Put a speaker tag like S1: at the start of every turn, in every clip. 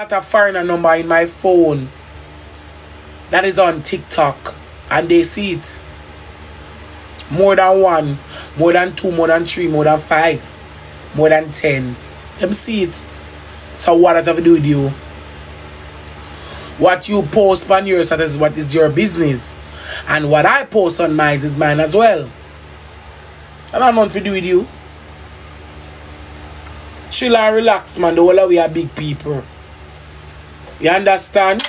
S1: got a foreigner number in my phone that is on TikTok and they see it. More than one, more than two, more than three, more than five, more than ten. Them see it. So what does have to do with you? What you post on your status is what is your business. And what I post on mine is mine as well. And I'm not to do with you. Chill and relax, man. The whole we are big people. You understand?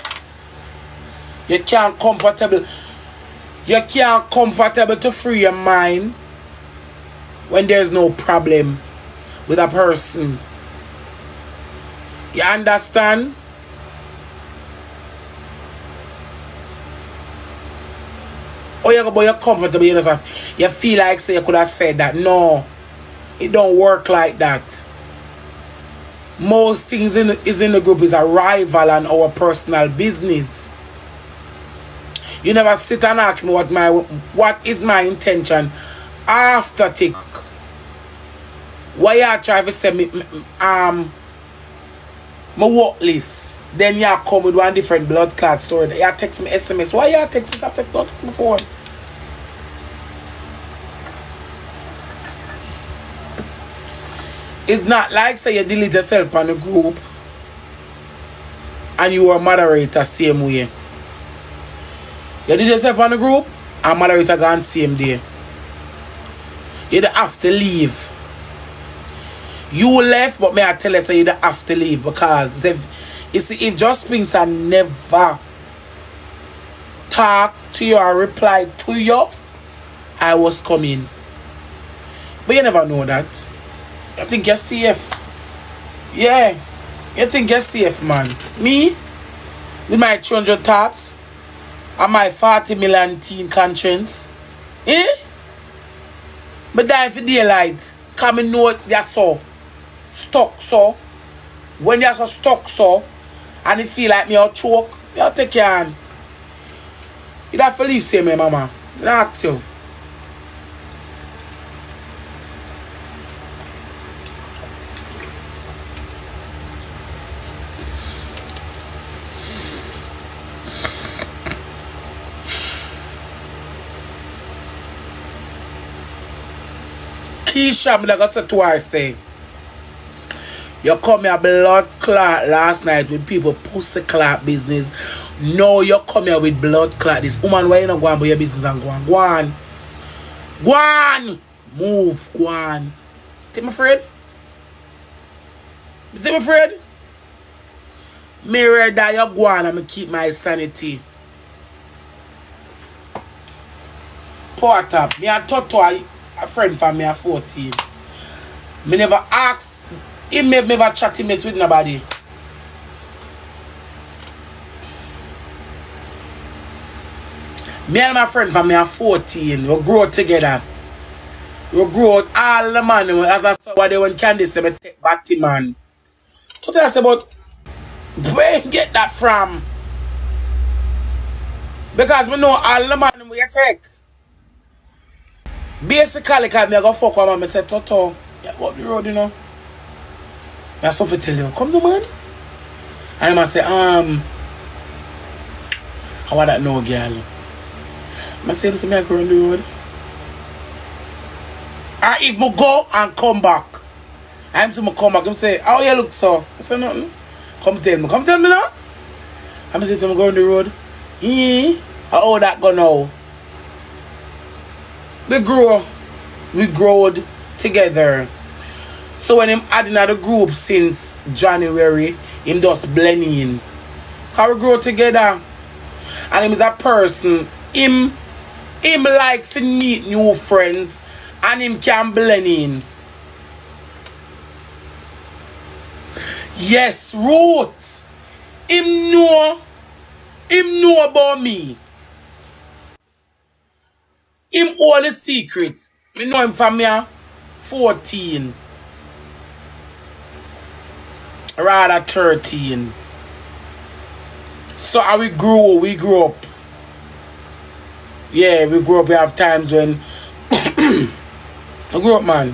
S1: You can't comfortable. You can't comfortable to free your mind when there's no problem with a person. You understand? Oh, you but you're comfortable, you know, you feel like say you could have said that. No, it don't work like that. Most things in is in the group is a rival and our personal business. You never sit and ask me what my what is my intention after tick. Why you try to send me um my work list? Then you come with one different blood clot story. You text me SMS. Why you text me? I text, don't text my phone. It's not like say you delete yourself on the group and you are moderator same way. You delete yourself on the group and moderator gone same day. You don't have to leave. You left, but may I tell you say you don't have to leave because if you see if Just Spencer never talk to you or reply to you, I was coming. But you never know that. I think you're safe. Yeah. You think you're safe, man. Me? With my 200 thoughts and my 40 million teen conscience. Eh? But die for daylight. Come and know you're stuck so. When you're so stuck so and it feel like me or choke, you'll take your hand. You don't have to leave say me, mama. Ask you. Keisha, I'm like I said twice, say. You come here blood clot last night with people pussy clot business. No, you come here with blood clot. This woman, why you not going about your business and go on? Go on. Go on. Move. Go on. Think I'm afraid? You I'm afraid? Me that you go on me keep my sanity. Porter, me and Toto, a friend from me at 14. Me never ask, he may never chat him with nobody. Me and my friend from me at 14, we grow together. We grow up all the man, as I saw they when Candice said, me take back to man. What tell us about where you get that from? Because we know all the man we take. Basically, because I go fuck with him, I say, Toto, yeah, go up the road, you know. I have something tell you. Come to man. And I say, um, how want that no girl? I say, listen, I go on the road. And if I go and come back, I'm to come back and say, how you look so? I say, nothing. Come tell me. Come tell me now. I'm going to say, I'm going on the road. Yeah. How that go now? We grow we growed together. So when him adding another group since January him just blend in. We grow together. And him is a person him him like to meet new friends and him can blend in. Yes Ruth. Him know him know about me him all the secret. Me know him from me uh, 14. Rather 13. So how we grew, we grew up. Yeah, we grew up, we have times when we grew up man.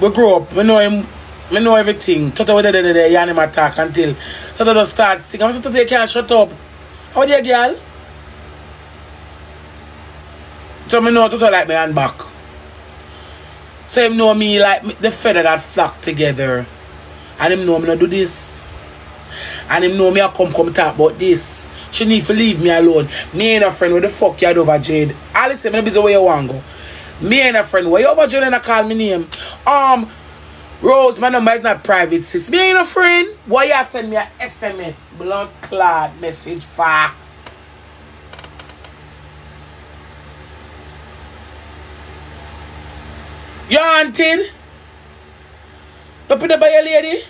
S1: We grew up, we know him We know everything. Toto with the the the yarn him attack until Toto just start sing. I'm saying Toto you can't shut up. How you girl? So me know Toto like me and back. So him know me like me, the feather that flock together. And him know me not do this. And him know me I come come talk about this. She need to leave me alone. Me and a friend, where the fuck you over Jade? Alice, me busy where you want go. Me and a friend, where you over Jade and I call me name? Um, Rose, my number is not private, sis. Me ain't a friend. Why you send me a SMS, blood clot message for? You haunted? Don't put it by your lady?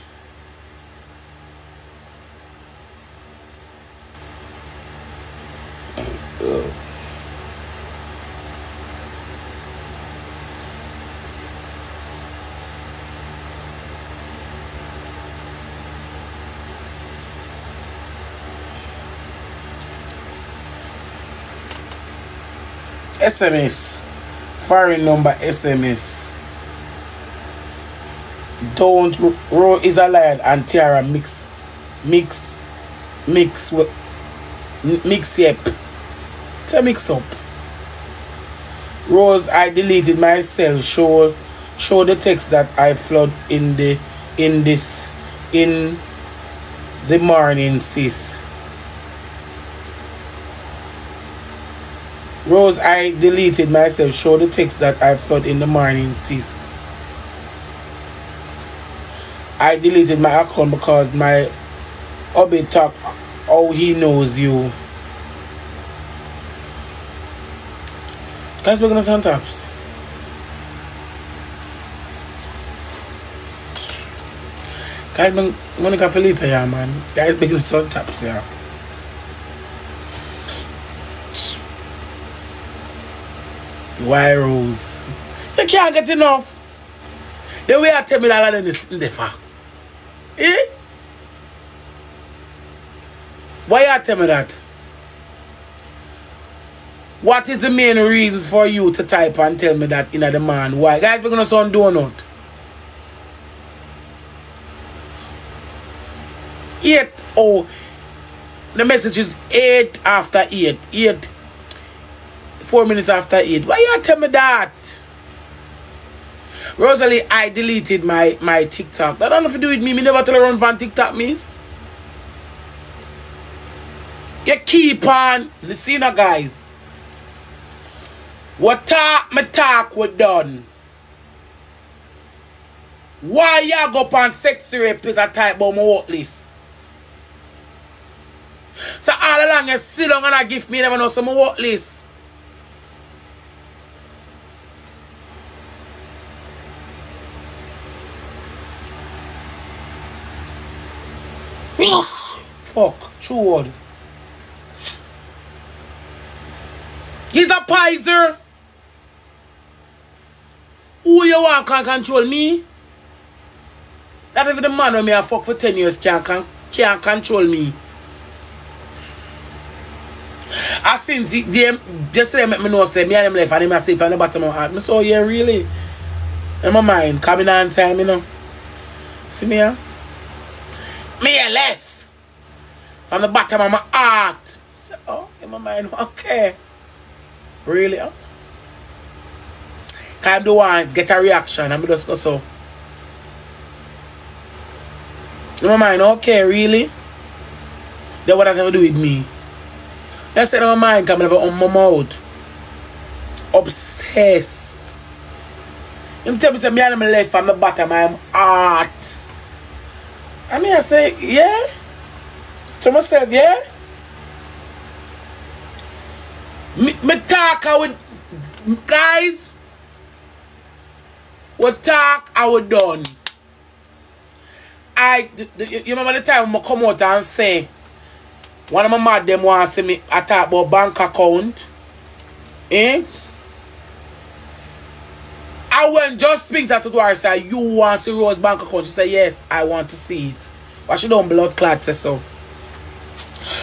S1: SMS. Foreign number SMS. Don't roll is a lion and Tiara mix mix mix mix yep. To mix up. Rose, I deleted myself. Show show the text that I flood in the in this in the morning, sis. Rose, I deleted myself. Show the text that I flood in the morning, sis. I deleted my account because my hubby talk how he knows you. Guys, we're gonna sound taps. Guys, I'm gonna go for yeah, man. Guys, we're gonna sound taps, yeah. Why Rose? You can't get enough. The way I tell me that in the differ. Eh? Why you tell me that? What is the main reasons for you to type and tell me that in the man? Why? Guys, we're gonna sound donut. Eight oh the message is eight after eight. Eight four minutes after eight. Why you tell me that? Rosealee, I deleted my, my TikTok. That don't have to do with me. Me never tell her run van TikTok, miss. You keep on. Listen now, guys. What talk me talk we done. Why you go on sexy rape is a type about my work list? So all along you sit down and I give me never know some work list. Fuck, true word. He's a pizer. Who you want can control me? That even the man who me a fuck for 10 years can't, can, can't control me. I seen the, them yesterday make me know say me and them left and them say from the bottom of my heart. Me so oh, yeah really. In my mind, coming on time, you know. See me here? Left. On the bottom of my heart. So, oh, in my mind, okay. Really? Huh? Can I do one, get a reaction, me just go so. In my mind, okay, really? Then what that have to do with me? Say in my mind, come never on my mouth. Obsessed. Him tell me say me and my left from the bottom of my heart. I mean, I say, yeah. To myself, yeah. Me, me talk, I would, guys, we talk, I would done. I, you remember the time I come out and say, one of my mad them want to see me, I talk about bank account. Eh? And when just speaks her to her, say, you want to see Rose bank account? She say, yes, I want to see it. But she don't blood clot say so.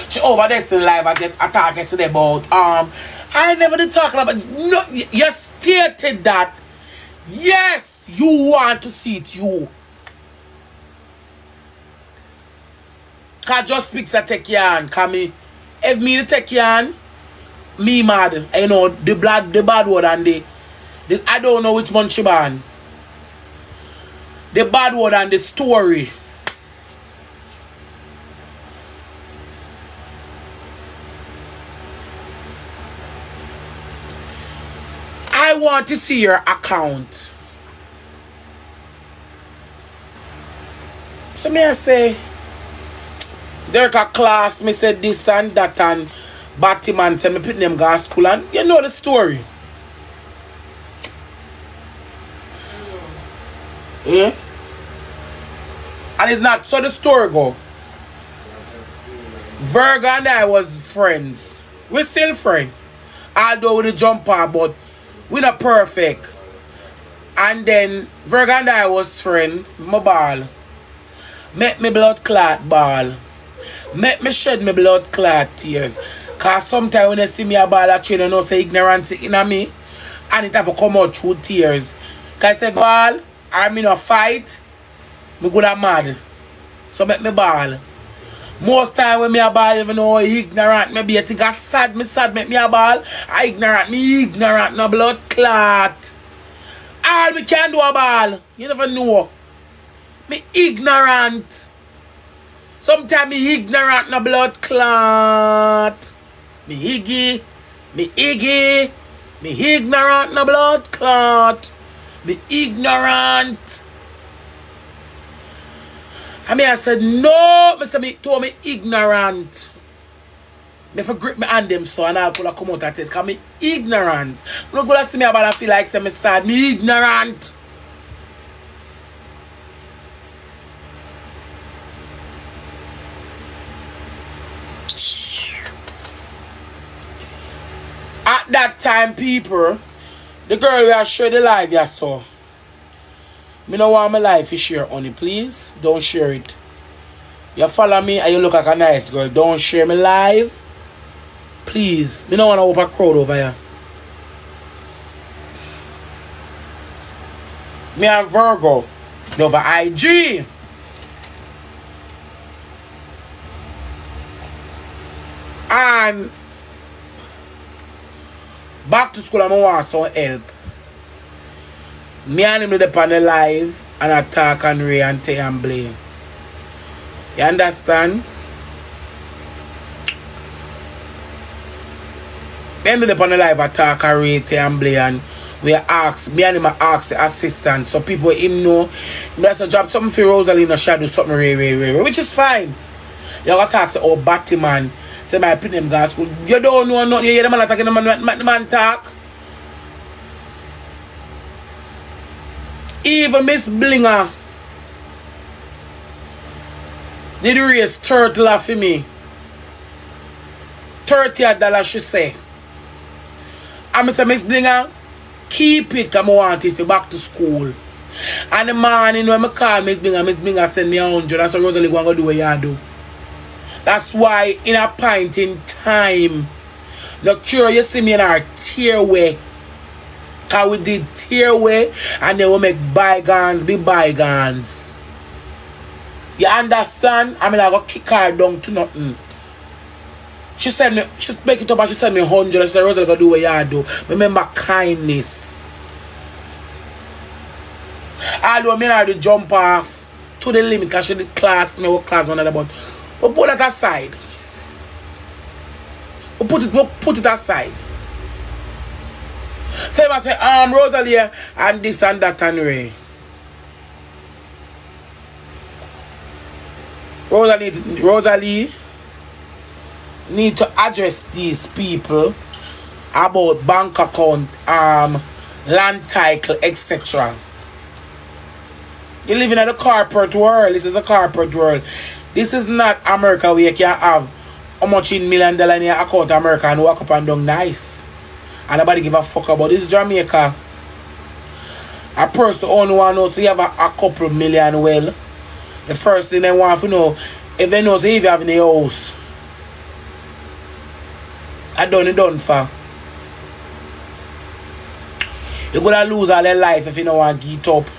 S1: She over there still live and get attacking against them about, um, I never did talk about, no, you stated that, yes, you want to see it, you. Cause just speaks to take yarn, Come me, if me the take yarn, me mad, you know, the blood, the bad word and the, I don't know which one she born. The bad word and the story. I want to see your account. So me I say, Derek a class, me said this and that and Batman said me put them go school and you know the story. Yeah? And it's not, so the story go. Virgo and I was friends. We're still friends. Although with the jumper, but we're not perfect. And then Virgo and I was friend, my ball. Make me blood clot ball. Make me shed me blood clot tears. Cause sometimes when you see me a ball at train, you know say ignorance in me. And it have come out through tears. Cause I say ball, I'm in a fight, me good at mad. So make me ball. Most time when me a ball, even though ignorant, maybe I think I sad, me sad make me a ball. I ignorant, me ignorant, no blood clot. All me can do a ball. You never know. Me ignorant. Sometimes me ignorant, no blood clot. Me iggy, me iggy, me ignorant, no blood clot. Me ignorant. I mean, I said, no, Mr. Me told me ignorant. Me for grip me and them so and I'll pull a come out of test. Cause me ignorant. Look what I see me about I feel like say me sad. Me ignorant. At that time, people, the girl we are share the live you saw. Me no want my life to share only, please. Don't share it. You follow me and you look like a nice girl. Don't share me live. Please. Me no want to open a crowd over here. Me and Virgo. Over IG. And back to school, to want some help. Me and him up on the live and I talk and Ray and Tay and Blay. You understand? Me and up on the live I talk and Ray, Tay and Blay and we ask, me and him ask the assistant so people him know that's a job something for Rosalina shadow something Ray, Ray, Ray, Ray, which is fine. You got to say, oh, Batman. Say, my opinion them gas school. You don't know nothing. You hear the man talking, the man, the man talk. Even Miss Blinger did raise turtle for me. $30 she say. I say, Miss Blinger, keep it. I want it for back to school. And the morning when I call Miss Blinger, Miss Blinger send me a hundred. And so Rosalie going to do what you do. That's why in a point in time, the cure you see me in our tear way. Cause we did tear away and then we make bygones be bygones. You understand? I mean I got kick her down to nothing. She said me she make it up and she said me hundred. I said Rosa gonna do what you do. Remember kindness. Although me not to jump off to the limit because she did class, me what class one of but we put that aside. We put it we put it aside. So I say, um, Rosealee and this and that and Ray. Rosealee, Rosealee need to address these people about bank account, um, land title, etc. You live in a corporate world. This is a corporate world. This is not America where you can have how much in million dollar in your account America and walk up and down nice. And nobody give a fuck about this is Jamaica. A person only want to know so you have a, a couple million well. The first thing they want to know if they know so if you have in the house. I done it done for. You're gonna lose all your life if you don't want to get up.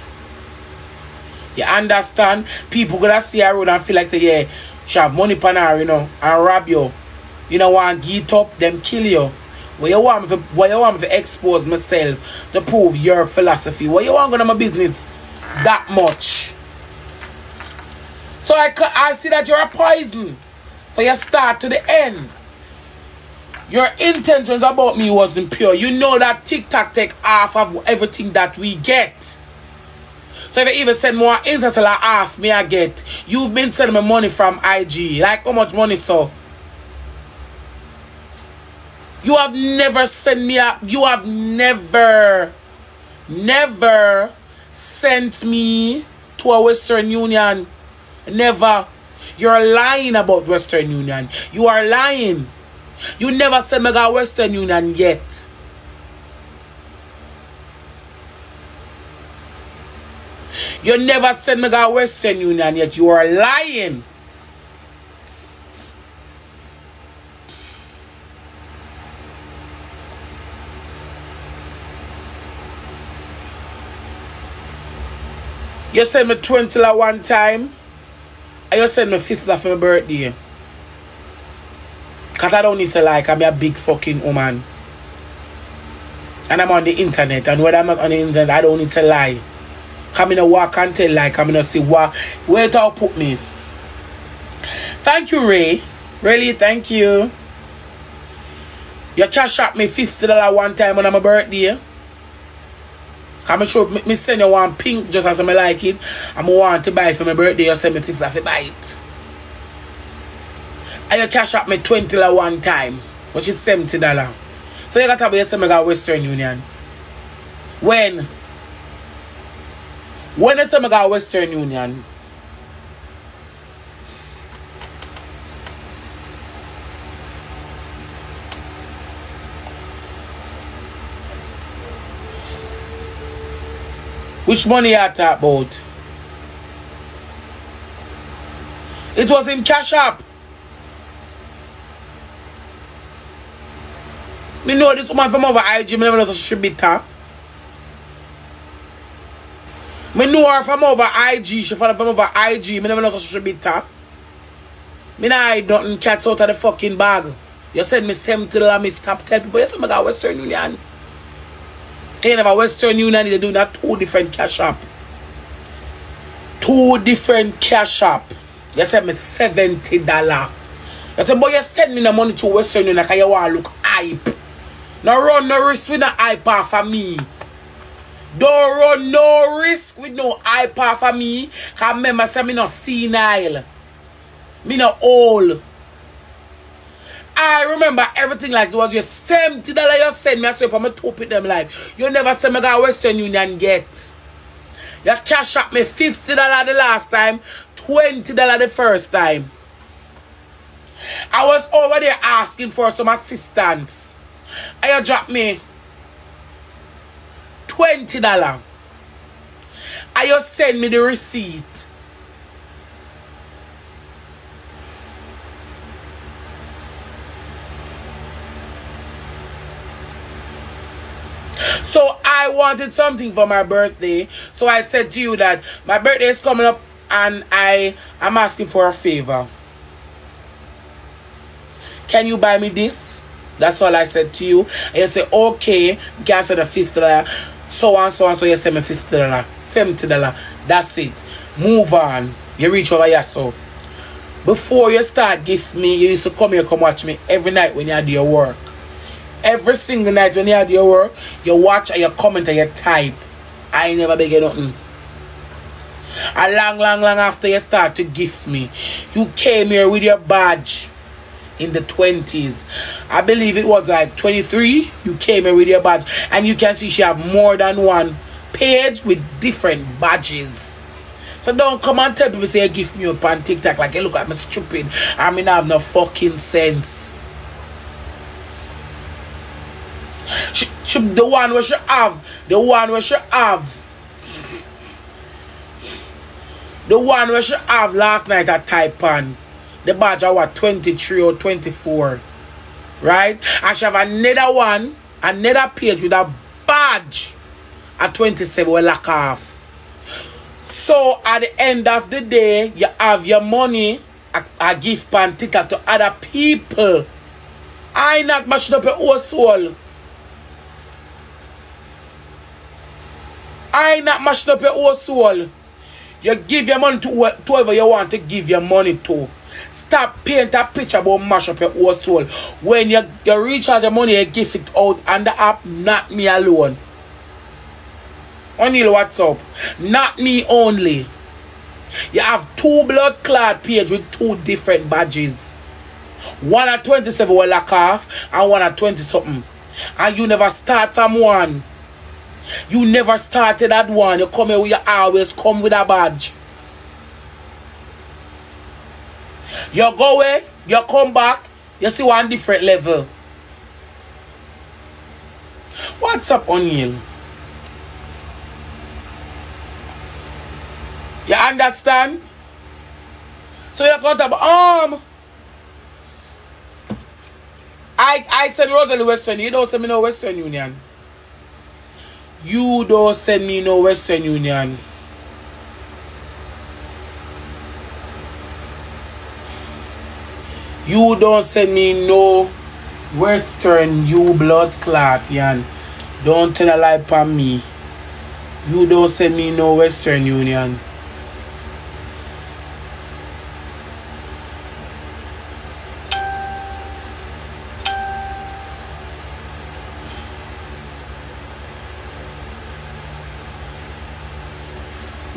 S1: You understand? People gonna see a road and feel like say, yeah, she have money pan her, you know, and rob you. You know, want get up, them kill you. What you want me to, what you want me to expose myself to prove your philosophy? What you want to my business that much? So I, I see that you're a poison for your start to the end. Your intentions about me wasn't pure. You know that TikTok take half of everything that we get. So if you even send more instance like half me I get, you've been sending me money from IG. Like how much money so? You have never sent me a you have never never sent me to a Western Union. Never. You're lying about Western Union. You are lying. You never sent me a Western Union yet. You never sent me a Western Union yet. You are lying. You send me 20 la one time. And you send me 50 for my birthday. Because I don't need to like, I'm a big fucking woman. And I'm on the internet. And when I'm not on the internet, I don't need to lie. Come in a walk and tell like, I'm in a see what, where to put me. Thank you, Ray. Really, thank you. You cash up me $50 one time on my birthday. I'm sure me, me send you one pink just as I like it. I'm want to buy for my birthday. You send me 50 to buy it. And you cash up me twenty dollar one time, which is $70. So you got to be send me Western Union. When? When you send me Western Union, Which money you talk about? It was in Cash App. Me know this woman from over IG, me never know she should be bitter. Me know her from over IG, she follow from over IG, me never know she be bitter. Me nah hide nothing cats out of the fucking bag. You said me to la me stop tell people, you said me got Western Union. Have a Western Union, they do that two different cash app. Two different cash app. You send me $70. You say, boy, you send me the money to Western Union because you want look hype. No run no risk with no hype off of me. Don't run no risk with no hype for me. Because remember, say me no senile. Me no old. I remember everything like it was your $70 you send me. I said, I'm going to them life. you never send me go Western Union get. You cash up me $50 the last time, $20 the first time. I was over there asking for some assistance. And you drop me $20. I just send me the receipt. So I wanted something for my birthday. So I said to you that my birthday is coming up and I am asking for a favor. Can you buy me this? That's all I said to you. And you say, okay, can the fifth dollar. So on, so on, so you send me fifty dollar, seventy dollar. That's it. Move on. You reach over here, so. Before you start gift me, you used to come here, come watch me every night when you do your work. Every single night when you have your work, you watch and you comment and you type. I never beg you nothing. A long, long, long after you start to gift me, you came here with your badge in the 20s. I believe it was like 23. You came here with your badge. And you can see she have more than one page with different badges. So don't come and tell people say gift me up on TikTok like, hey, look, I'm stupid. I mean, I have no fucking sense. She, she, the one where she have, the one where she have, the one where she have last night at Taipan, the badge was 23 or 24, right? I she have another one, another page with a badge at 27 will lock off. So at the end of the day, you have your money I, I give pan TikTok to other people. I not matching up your whole soul. I not mashing up your whole soul. You give your money to whoever you want to give your money to. Stop paint a picture about mash up your whole soul. When you, you reach out the money, you give it out and the app, not me alone. O'Neal, what's up? Not me only. You have two blood clot page with two different badges. One at 27 will lock off and one at 20 something. And you never start from one. You never started at one. You come here, you always come with a badge. You go away, you come back, you see one different level. What's up, O'Neal? You understand? So you got up arm. I I said Rosealee Western. You don't send me no Western Union. You don't send me no Western Union. You don't send me no Western you blood clot, Yan. Don't tell a lie upon me. You don't send me no Western Union.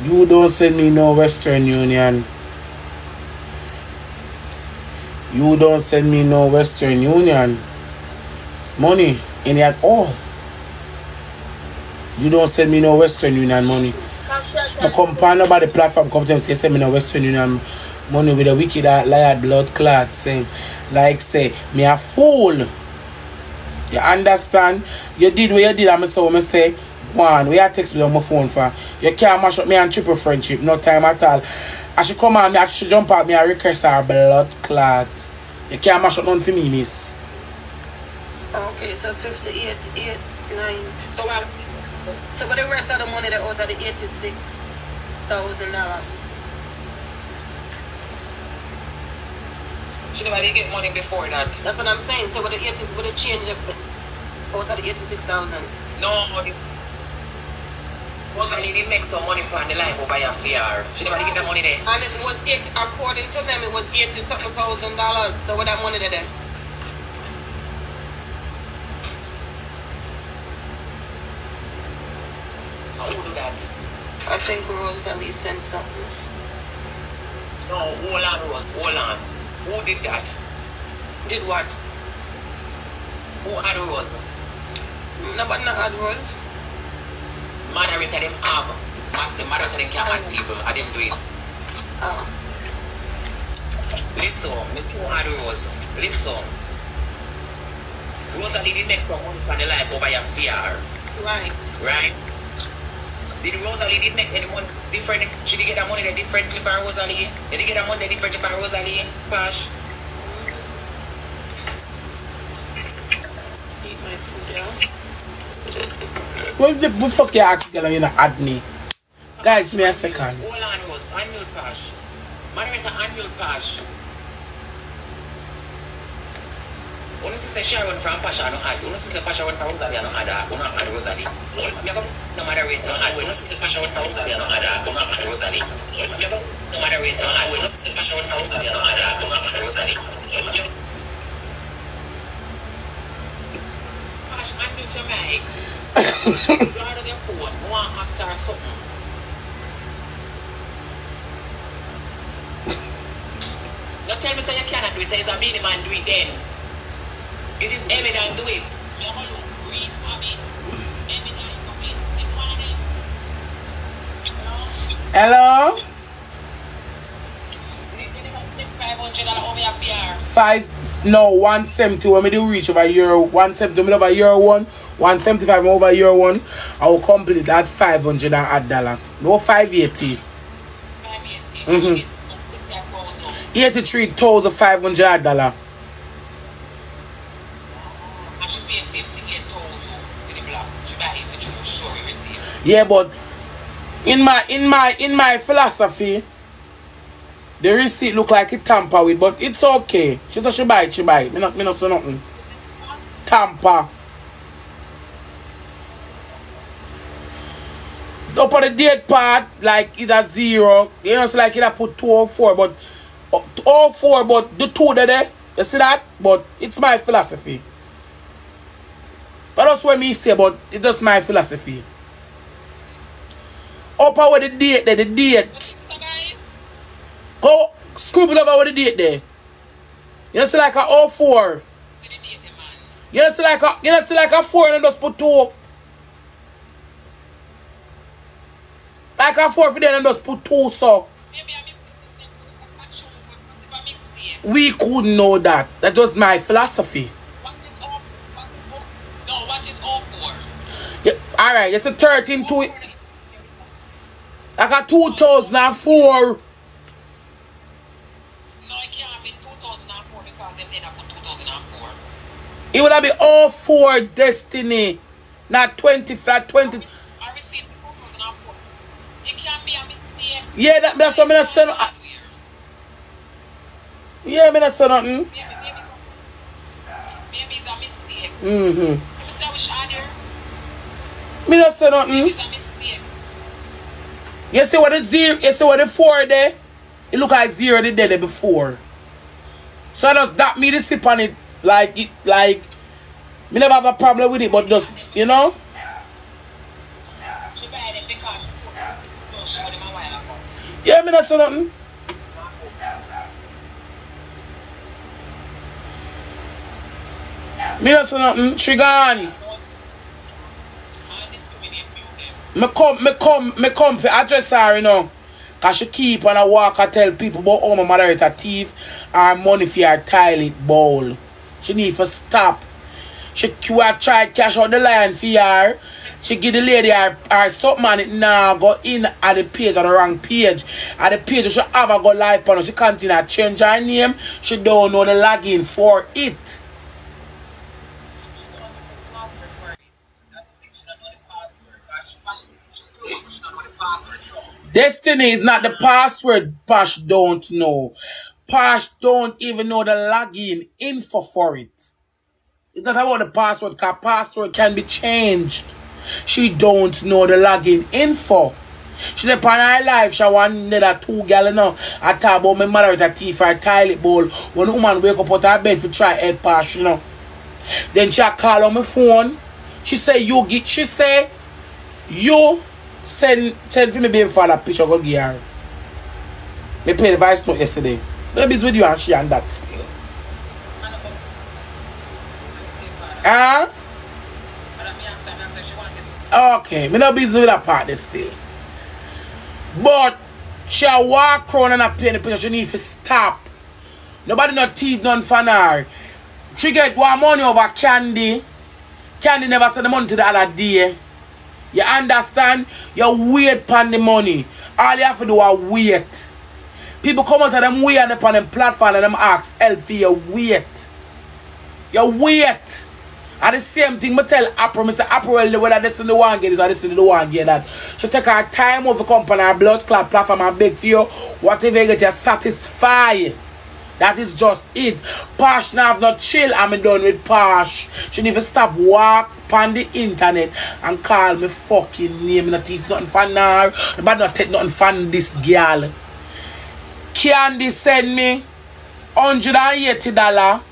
S1: You don't send me no Western Union. You don't send me no Western Union money in at all. You don't send me no Western Union money. I come pan about the platform come to say send me no Western Union money with a wicked liar blood clot saying like say me a fool. You understand? You did what you did I'm so me say one, we have text me on my phone for. You can't mash up me and triple friendship, no time at all. I should come on me, I should jump out me and request our blood clot. You can't mash up none for me, miss.
S2: Okay, so 58, 8, 9. So, um, so for the rest of the money that out of the $86,000?
S3: She never did get money before that.
S2: That's what I'm saying. So with the 80s, would it change out of the 86,000?
S3: No, the Rosealee did make some money from the line over your fear. She never get the money there.
S2: And it was it according to them it was eighty something thousand dollars. So what that money to them?
S3: How who do that?
S2: I think Rosealee sent something.
S3: No, hold on, Rose, hold on. Who did that?
S2: Did what?
S3: Who had Rose?
S2: Nobody not had Rose
S3: moderate them have the moderator them can add people I didn't do it.
S2: Oh.
S3: Listen, Miss Hard Rose, listen. Rosealee make some money from the life over your fear.
S2: Right.
S3: Right? Did Rosealee did make any money different? She did get that money that differently for Rosealee? Did you get that money that differently for Rosealee? Pash?
S2: Eat my food, yeah?
S1: What the fuck you ask girl you add me? Guys, give me a second.
S3: Hold on, Rose. Unmute Pash. Moderator, unmute Pash. Uno si se Sharon from Pasha no add. Uno si se Pasha one from Rosealee no add. Uno add Rosealee. No moderator add. Uno si se Pasha one from Rosealee no add. Uno add Rosealee. No moderator add. Uno si se Pasha one from Rosealee no add. Uno add Rosealee. Pash, unmute your mic. Lord of the phone, one ask or something. Don't tell me say you cannot do it, there's a minimum do it then. It is evident do it.
S1: Hello? Five, no, 170 when we do reach over year 170, we over year one. 175 over year one, I will complete that 500 and add dollar. No 580. 580. Mm-hmm. 83,500 dollar. Yeah, but in my in my in my philosophy, The receipt look like it tamper with, but it's okay. She said she buy it, she buy it. Me not, me not say nothing. Tamper. Up on the date part, like it a zero. You know, it's like it put two or four, but uh, all four, but the two that there. You see that? But it's my philosophy. But that's what me say, but it's just my philosophy. Up over the date there, the date. Go scribble over the date there. You know, see like a 04. You know, see like a, you know, see like a 4 and just put 2 Like a 4 for them and just put 2 so. We couldn't know that. That was my philosophy.
S3: No, what is all for?
S1: Yeah, all right, it's a 13 to like a 2004.
S3: No, it can't be 2004 because they made up 2004.
S1: It would have been all four destiny, not 25, 20.
S3: I received 2004. It can't be a mistake.
S1: Yeah, that, that's what I'm gonna say. I- Yeah, I'm gonna say nothing. Mm-hmm. Me not say nothing. You see what the zero, you see what the four there? It look like zero the day before. So I just that me the sip on it like it like me never have a problem with it, but just you know.
S3: Ago.
S1: Yeah, me not say nothing. Me not say nothing.
S3: You them.
S1: Me come, me come, me come for address her, you know. Cause she keep on a walk and tell people about how my mother is a thief and money for her toilet bowl. She need to stop. She try cash out the line for her. She give the lady her, her something and it now go in at the page on the wrong page. At the page she have a go live on She continue to change her name. She don't know the login for it. Destiny is not the password Pash don't know. Pash don't even know the login info for it. It's not about the password because password can be changed. She don't know the login info. She dey on her life, she want another two gal know. I talk about my mother with a thief her toilet bowl. When the woman wake up out her bed to try help Pash, you know. Then she a call on my phone. She say you get she say you send send for me baby father picture go give her. Me play the voice note yesterday. Baby's with you and she and that still. Huh? Okay, me not busy with that part there still. But she a walk around and a play the picture, she need to stop. Nobody not teeth none for her. She get one money over Candy. Candy never send the money to the other day. You understand? You wait upon the money. All you have to do is wait. People come out of them way and upon them platform and them ask help for you wait. You wait. And the same thing, I tell April, Mr. April, whether this is the one get this or this is the one get that. She take her time over company, her blood clot platform and beg for you. Whatever you get, you satisfy. That is just it. Posh now have not chill. I'm done with Posh. She to stop walk on the internet and call me fucking name. Not if nothing for now. But not take nothing from this girl. Candy send me $180.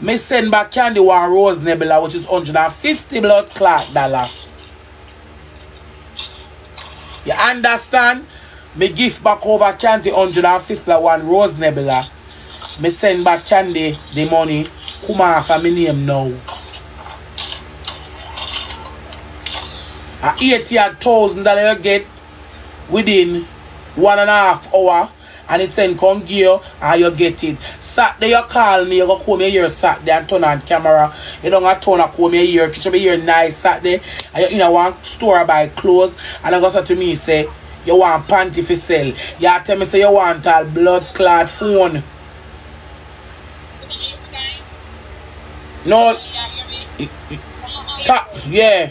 S1: Me send back Candy one Rose Nebula, which is 150 blood clot dollar. You understand? Me gift back over Candy 150 one Rose Nebula. Me send back Candy the money. Come off of my name now. A $80,000 you get within one and a half hour and it send come you and you get it. Saturday you call me, you go come here Saturday and turn on camera. You don't to turn on come here, kitchen be here nice Saturday. And you in a one store buy clothes and I go say to me say you want panty for sell. You tell me say you want a blood clot phone. No top yeah.